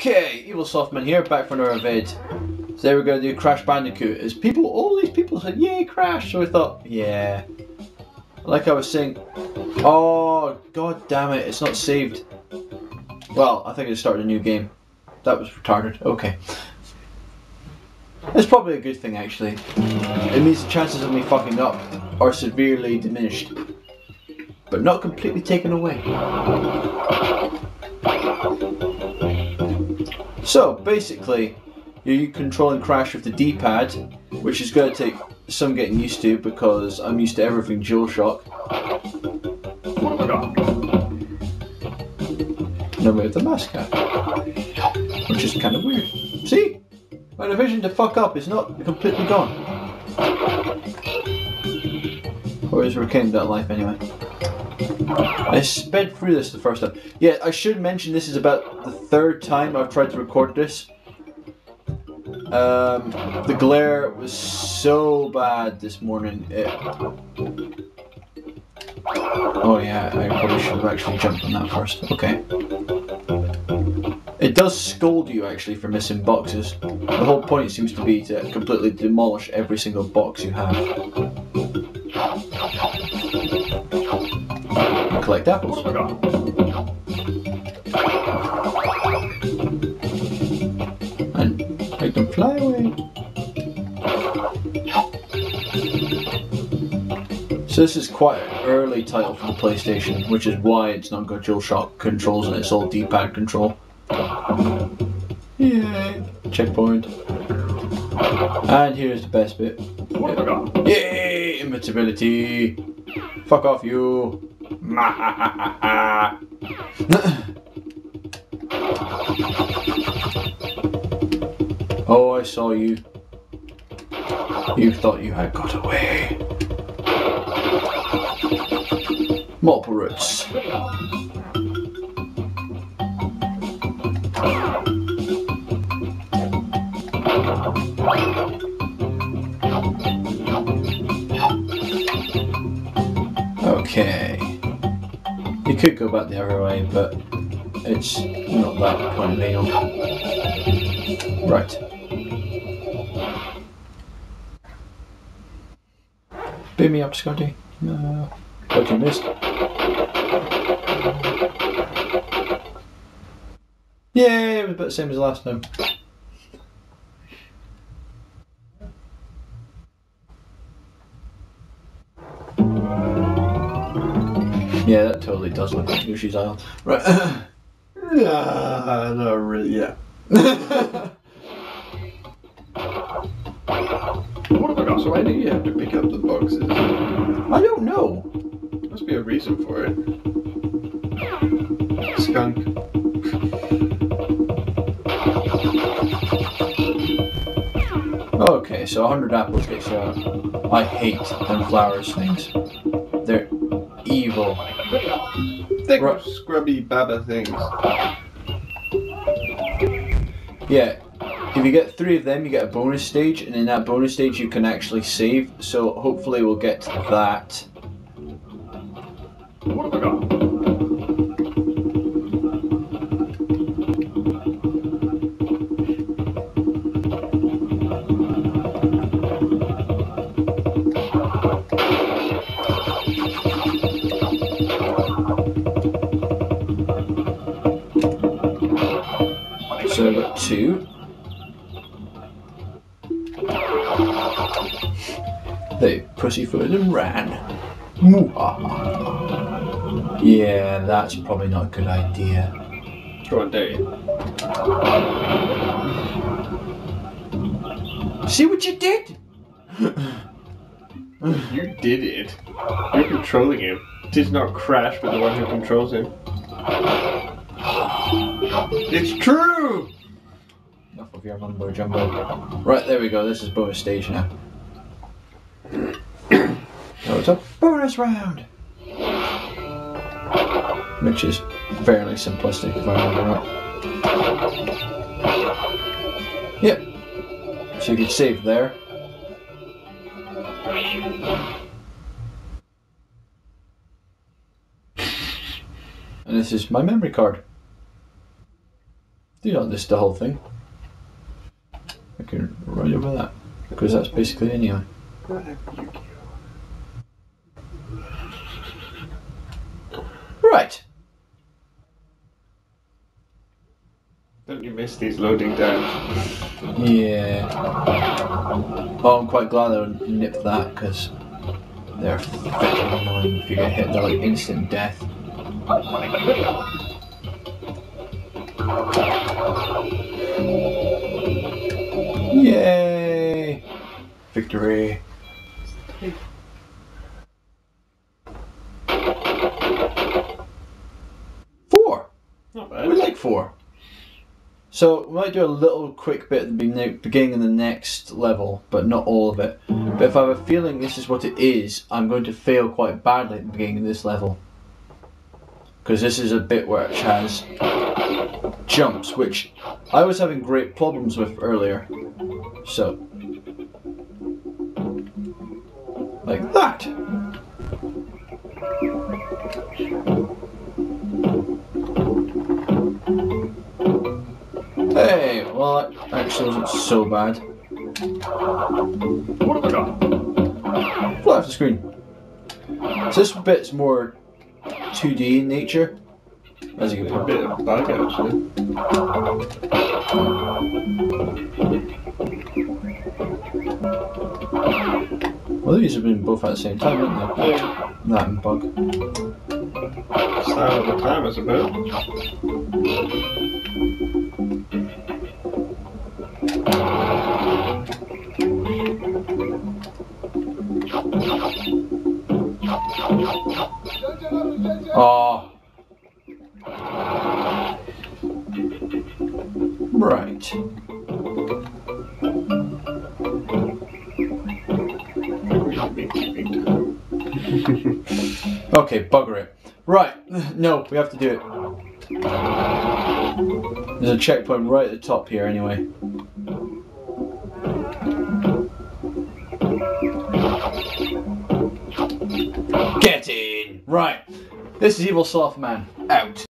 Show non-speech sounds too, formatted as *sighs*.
Okay, Evil Slothman here, back for another vid. Today we're going to do Crash Bandicoot. As people, all these people said, yay, Crash! So I thought, yeah. Like I was saying, oh, god damn it, it's not saved. Well, I think I started a new game. That was retarded. Okay. It's probably a good thing, actually. It means the chances of me fucking up are severely diminished. But not completely taken away. So, basically, you're controlling Crash with the D-pad, which is going to take some getting used to because I'm used to everything DualShock. No way with the mask mascot, which is kind of weird. See? My division to fuck up is not completely gone. Or is retained that life anyway? I sped through this the first time. Yeah, I should mention this is about the third time I've tried to record this. Um, the glare was so bad this morning. It... Oh yeah, I probably should have actually jumped on that first. Okay. It does scold you actually for missing boxes. The whole point seems to be to completely demolish every single box you have. Collect apples. And make them fly away. So this is quite an early title for the PlayStation, which is why it's not got DualShock controls and it's all D-pad control. Yay! Checkpoint. And here's the best bit. Yay! Invincibility! Fuck off you! *laughs* oh, I saw you. You thought you had got away. Multiple routes. Okay. You could go back the other way, but it's not that point legal. Right. Beam me up, Scotty. No. What you missed? Yay, it was about the same as last time. Yeah, that totally does look like Yoshi's Island. Right. *coughs* Nah, not really. Yeah. *laughs* So why do you have to pick up the boxes? I don't know. Must be a reason for it. Skunk. Okay, so 100 apples gets you. I hate them flowers things. They're evil. Thick Right. scrubby baba things. Yeah, if you get three of them, you get a bonus stage, and in that bonus stage, you can actually save. So hopefully, we'll get to that. So I've got two. They pussyfooted and ran. Yeah, that's probably not a good idea. Go on, Dave. See what you did? You did it. You're controlling him. It is not Crash, but the one who controls him. It's true! Of your mumbo jumbo. Right, there we go. This is bonus stage now. *coughs* So it's a bonus round! Which is fairly simplistic if I remember right. Yep. So you can save there. And this is my memory card. Do you not list the whole thing. Write over that because that's basically anyway. Right. Don't you miss these loading down? Yeah. Oh, I'm quite glad I nipped that because they're freaking annoying. If you get hit, they're like instant death. Oh Yay! Victory. Four. Not bad. We like four. So we might do a little quick bit at the beginning of the next level, but not all of it. But if I have a feeling this is what it is, I'm going to fail quite badly at the beginning of this level. Because this is a bit where it has jumps, which I was having great problems with earlier. So, like that. Hey, well, that actually wasn't so bad. What have I got? Fly off the screen. So this bit's more 2D in nature, as you can A put. bit of bug actually. Well, these have been both at the same time, haven't they? Yeah. That and bug. Style of the time, I suppose. Right. Okay, bugger it. Right. *sighs* No, we have to do it. There's a checkpoint right at the top here, anyway. Get in! Right. This is Evil Slothman. Out.